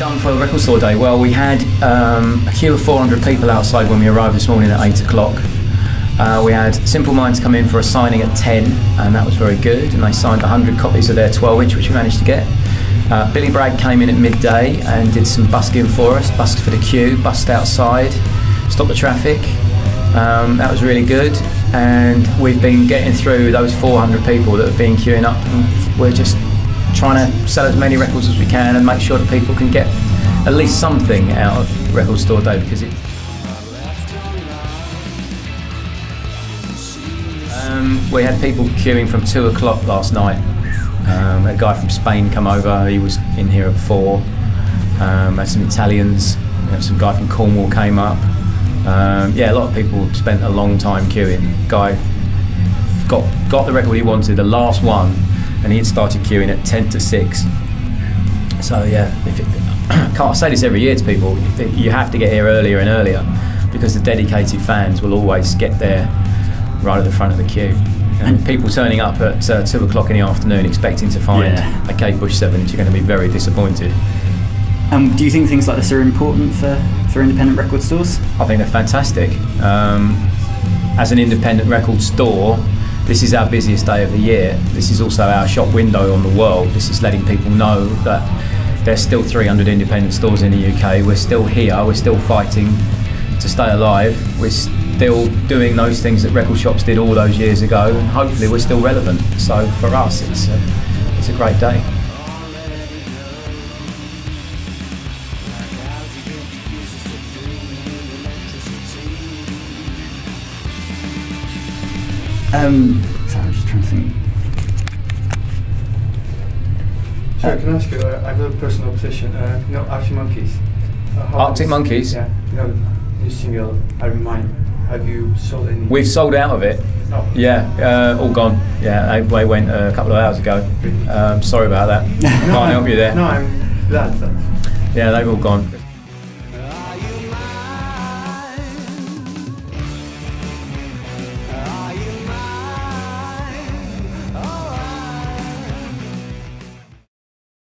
done for Record Store Day? Well, we had um, a queue of 400 people outside when we arrived this morning at 8 o'clock. Uh, we had Simple Minds come in for a signing at 10, and that was very good. And they signed 100 copies of their 12 inch, which we managed to get. Uh, Billy Bragg came in at midday and did some busking for us, busked for the queue, busked outside, stopped the traffic. Um, that was really good. And we've been getting through those 400 people that have been queuing up, and we're just trying to sell as many records as we can and make sure that people can get at least something out of Record Store Day because it. Um, we had people queuing from two o'clock last night. Um, a guy from Spain come over. He was in here at four. Um, had some Italians. Some guy from Cornwall came up. Um, yeah, a lot of people spent a long time queuing. Guy got got the record he wanted, the last one, and he had started queuing at ten to six. So yeah, if it, can't say this every year to people. You have to get here earlier and earlier because the dedicated fans will always get there right at the front of the queue. And people turning up at uh, two o'clock in the afternoon expecting to find Yeah. a Kate Bush seven, you're going to be very disappointed. Um, do you think things like this are important for, for independent record stores? I think they're fantastic. Um, as an independent record store, this is our busiest day of the year. This is also our shop window on the world. This is letting people know that there's still 300 independent stores in the UK. We're still here. We're still fighting to stay alive. We're still doing those things that record shops did all those years ago, and hopefully we're still relevant. So for us, it's a, it's a great day. Um, sorry, I'm just trying to think. Sorry, can I ask you? Uh, I've got a personal obsession. Uh, you know, Arctic Monkeys. Uh, Arctic is- Monkeys? Yeah. You know, new single. R U Mine. Have you sold any? We've sold out of it. Oh. Yeah, uh, all gone. Yeah, they, they went uh, a couple of hours ago. Um, sorry about that. No, Can't I'm- help you there. No, I'm glad that. Yeah, they've all gone.